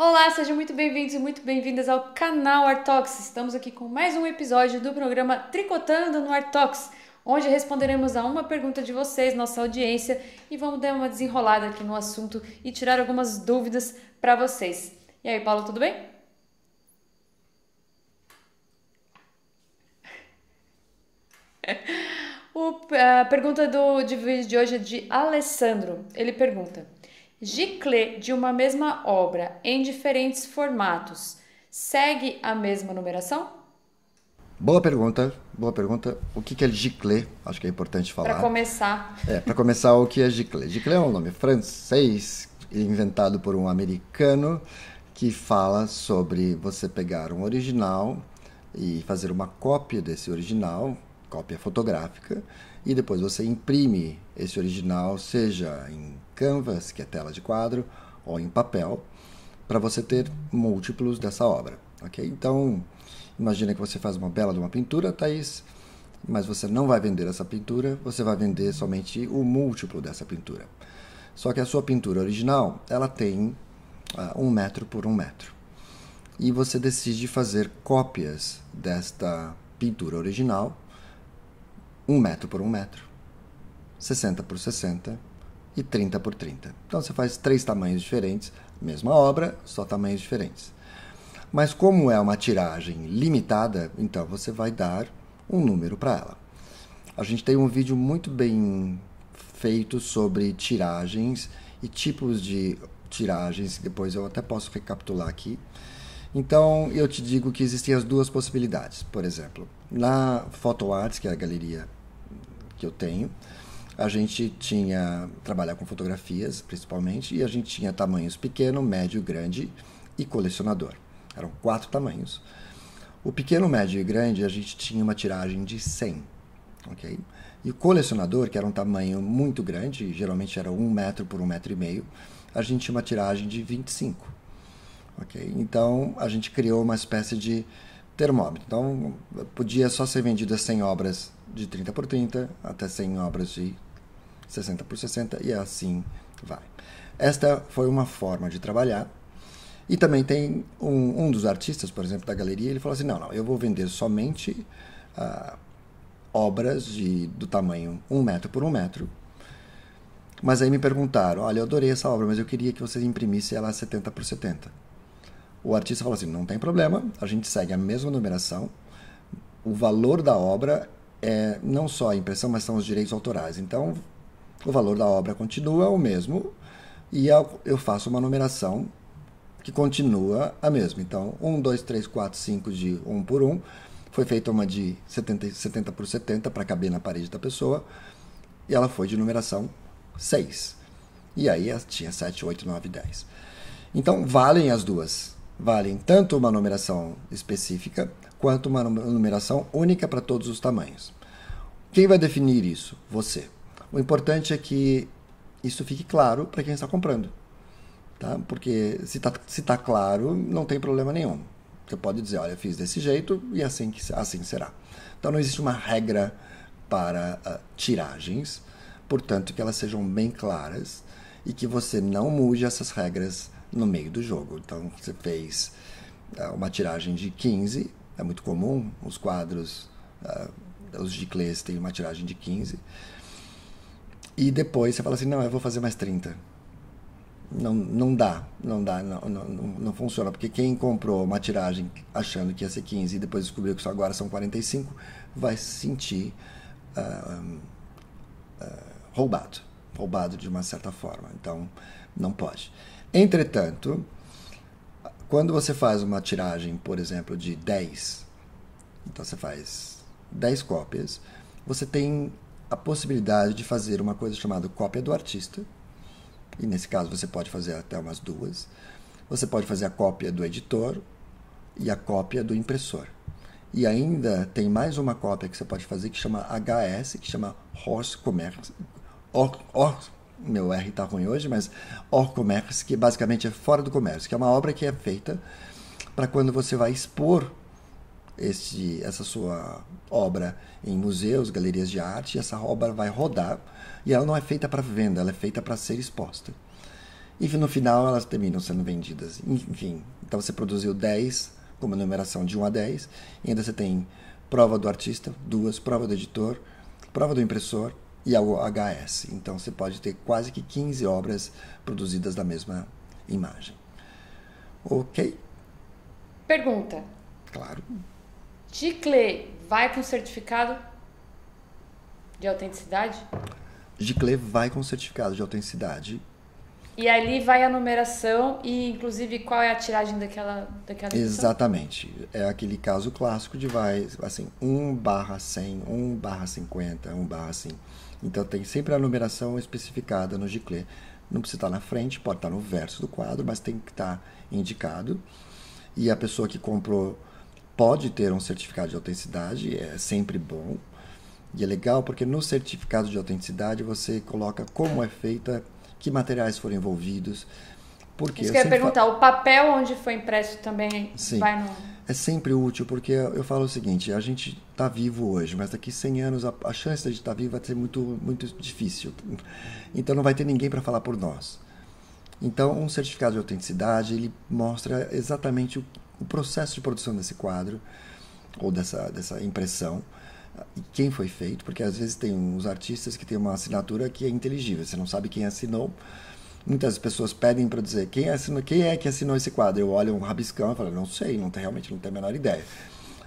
Olá, sejam muito bem-vindos e muito bem-vindas ao canal Artox. Estamos aqui com mais um episódio do programa Tricotando no Artox, onde responderemos a uma pergunta de vocês, nossa audiência, e vamos dar uma desenrolada aqui no assunto e tirar algumas dúvidas para vocês. E aí, Paulo, tudo bem? O, a pergunta do de vídeo de hoje é de Alessandro. Ele pergunta: Giclê de uma mesma obra em diferentes formatos segue a mesma numeração? Boa pergunta, boa pergunta. O que é giclê? Acho que é importante falar. Para começar. É, para começar, o que é giclê? Giclê é um nome francês inventado por um americano que fala sobre você pegar um original e fazer uma cópia desse original, cópia fotográfica, e depois você imprime esse original, seja em canvas, que é tela de quadro, ou em papel, para você ter múltiplos dessa obra, ok? Então, imagina que você faz uma bela de uma pintura, Thaís, mas você não vai vender essa pintura, você vai vender somente o múltiplo dessa pintura. Só que a sua pintura original, ela tem uh, um metro por um metro. E você decide fazer cópias desta pintura original um metro por um metro, 60 por 60 e 30 por 30. Então você faz três tamanhos diferentes, mesma obra, só tamanhos diferentes. Mas como é uma tiragem limitada, então você vai dar um número para ela. A gente tem um vídeo muito bem feito sobre tiragens e tipos de tiragens, depois eu até posso recapitular aqui. Então eu te digo que existem as duas possibilidades. Por exemplo, na Photo Arts, que é a galeria que eu tenho, a gente tinha trabalhar com fotografias principalmente e a gente tinha tamanhos pequeno, médio, grande e colecionador. Eram quatro tamanhos. O pequeno, médio e grande a gente tinha uma tiragem de 100, ok? E o colecionador, que era um tamanho muito grande, geralmente era um metro por um metro e meio, a gente tinha uma tiragem de 25, ok? Então a gente criou uma espécie de termômetro. Então podia só ser vendido 100 obras de 30 por 30 até 100 obras de 60 por 60 e assim vai. Esta foi uma forma de trabalhar. E também tem um, um dos artistas, por exemplo, da galeria, ele falou assim: não, não, eu vou vender somente uh, obras de, do tamanho 1 metro por 1 metro. Mas aí me perguntaram: olha, eu adorei essa obra, mas eu queria que você imprimisse ela 70 por 70. O artista falou assim: não tem problema, a gente segue a mesma numeração. O valor da obra é não só a impressão, mas são os direitos autorais. Então, o valor da obra continua o mesmo e eu faço uma numeração que continua a mesma. Então, 1, 2, 3, 4, 5 de 1 por 1. Foi feita uma de 70, 70 por 70 para caber na parede da pessoa. E ela foi de numeração 6. E aí tinha 7, 8, 9, 10. Então, valem as duas. Valem tanto uma numeração específica quanto uma numeração única para todos os tamanhos. Quem vai definir isso? Você. O importante é que isso fique claro para quem está comprando. Tá? Porque se está se tá claro, não tem problema nenhum. Você pode dizer, olha, fiz desse jeito e assim, assim será. Então não existe uma regra para uh, tiragens, portanto que elas sejam bem claras e que você não mude essas regras no meio do jogo. Então você fez uh, uma tiragem de 15, é muito comum, os quadros, uh, os giclês têm uma tiragem de 15. E depois você fala assim, não, eu vou fazer mais 30. Não, não dá, não dá, não, não, não funciona, porque quem comprou uma tiragem achando que ia ser 15 e depois descobriu que só agora são 45, vai se sentir uh, uh, roubado, roubado de uma certa forma. Então, não pode. Entretanto, quando você faz uma tiragem, por exemplo, de 10, então você faz 10 cópias, você tem a possibilidade de fazer uma coisa chamada cópia do artista, e nesse caso você pode fazer até umas duas. Você pode fazer a cópia do editor e a cópia do impressor. E ainda tem mais uma cópia que você pode fazer que chama HS, que chama Horse Commerce. Or, or, meu R está ruim hoje, mas hors commerce, que basicamente é fora do comércio, que é uma obra que é feita para quando você vai expor este, essa sua obra em museus, galerias de arte, essa obra vai rodar e ela não é feita para venda, ela é feita para ser exposta. E no final elas terminam sendo vendidas. Enfim, então você produziu 10, com uma numeração de 1 a 10, e ainda você tem prova do artista, duas, prova do editor, prova do impressor e a HS. Então você pode ter quase que 15 obras produzidas da mesma imagem. Ok? Pergunta. Claro. Giclé vai com certificado de autenticidade? Giclé vai com certificado de autenticidade. E ali vai a numeração e, inclusive, qual é a tiragem daquela, daquela edição? Exatamente. É aquele caso clássico de vai, assim, 1 barra 100, 1 barra 50, 1 barra assim. Então, tem sempre a numeração especificada no Giclé. Não precisa estar na frente, pode estar no verso do quadro, mas tem que estar indicado. E a pessoa que comprou pode ter um certificado de autenticidade, é sempre bom. E é legal porque no certificado de autenticidade você coloca como é feita, que materiais foram envolvidos. Porque Isso que eu ia perguntar, o papel onde foi impresso também Sim. vai no... É sempre útil, porque eu falo o seguinte, a gente está vivo hoje, mas daqui 100 anos a, a chance de estar vivo vai ser muito, muito difícil. Então não vai ter ninguém para falar por nós. Então um certificado de autenticidade, ele mostra exatamente o, o processo de produção desse quadro, ou dessa, dessa impressão, e quem foi feito, porque às vezes tem uns artistas que têm uma assinatura que é inteligível, você não sabe quem assinou. Muitas pessoas pedem para dizer quem, assinou, quem é que assinou esse quadro. Eu olho um rabiscão e falo, não sei, não tem, realmente não tenho a menor ideia.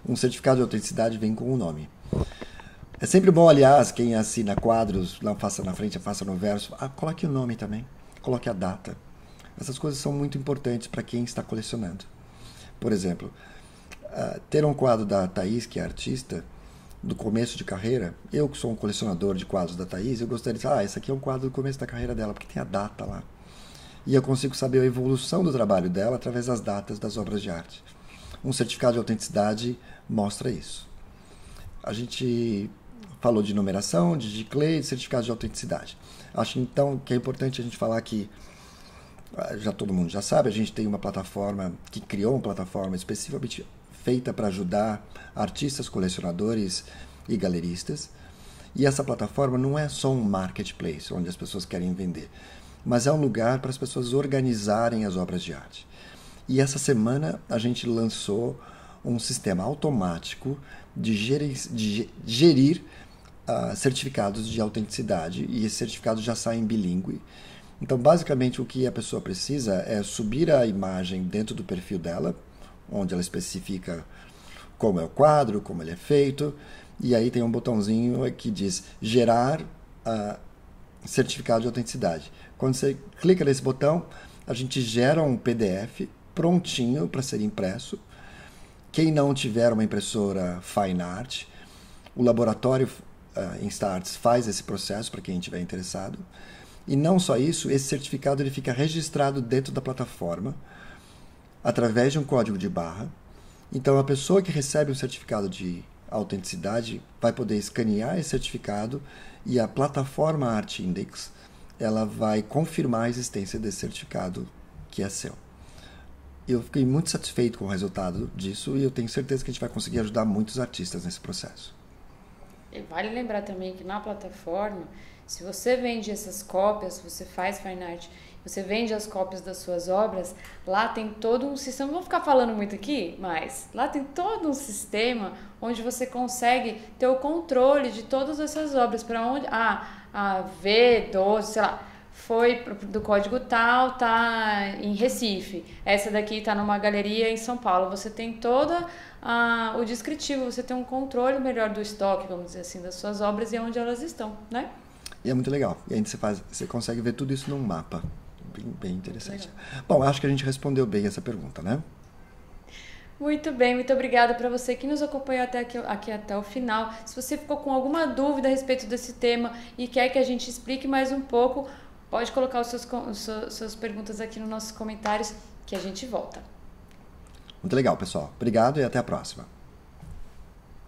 Um certificado de autenticidade vem com o um nome. É sempre bom, aliás, quem assina quadros, não faça na frente, faça no verso, ah, coloque o nome também, coloque a data. Essas coisas são muito importantes para quem está colecionando. Por exemplo, uh, ter um quadro da Thaís, que é artista, do começo de carreira, eu que sou um colecionador de quadros da Thaís, eu gostaria de dizer, ah, esse aqui é um quadro do começo da carreira dela, porque tem a data lá. E eu consigo saber a evolução do trabalho dela através das datas das obras de arte. Um certificado de autenticidade mostra isso. A gente falou de numeração, de Giclé e certificado de autenticidade. Acho então que é importante a gente falar que ah, já todo mundo já sabe, a gente tem uma plataforma que criou uma plataforma especificamente feita para ajudar artistas, colecionadores e galeristas. E essa plataforma não é só um marketplace onde as pessoas querem vender, mas é um lugar para as pessoas organizarem as obras de arte. E essa semana a gente lançou um sistema automático de gerir, de gerir uh, certificados de autenticidade e esses certificados já saem bilíngue. Então, basicamente, o que a pessoa precisa é subir a imagem dentro do perfil dela, onde ela especifica como é o quadro, como ele é feito, e aí tem um botãozinho que diz gerar uh, certificado de autenticidade. Quando você clica nesse botão, a gente gera um PDF prontinho para ser impresso. Quem não tiver uma impressora Fine Art, o laboratório uh, Instarts faz esse processo para quem estiver interessado. E não só isso, esse certificado ele fica registrado dentro da plataforma através de um código de barra. Então, a pessoa que recebe um certificado de autenticidade vai poder escanear esse certificado e a plataforma Art Index ela vai confirmar a existência desse certificado que é seu. Eu fiquei muito satisfeito com o resultado disso e eu tenho certeza que a gente vai conseguir ajudar muitos artistas nesse processo. E vale lembrar também que na plataforma, se você vende essas cópias, você faz fine art você vende as cópias das suas obras, lá tem todo um sistema, não vou ficar falando muito aqui, mas lá tem todo um sistema onde você consegue ter o controle de todas essas obras, para onde, ah, a V12, sei lá, foi do código tal, tá em Recife. Essa daqui tá numa galeria em São Paulo. Você tem toda o descritivo, você tem um controle melhor do estoque, vamos dizer assim, das suas obras e onde elas estão, né? E é muito legal. E aí você faz, você consegue ver tudo isso num mapa bem, bem interessante. Legal. Bom, acho que a gente respondeu bem essa pergunta, né? Muito bem, muito obrigada para você que nos acompanhou até aqui, aqui, até o final. Se você ficou com alguma dúvida a respeito desse tema e quer que a gente explique mais um pouco, pode colocar os seus, os suas perguntas aqui nos nossos comentários que a gente volta. Muito legal, pessoal. Obrigado e até a próxima.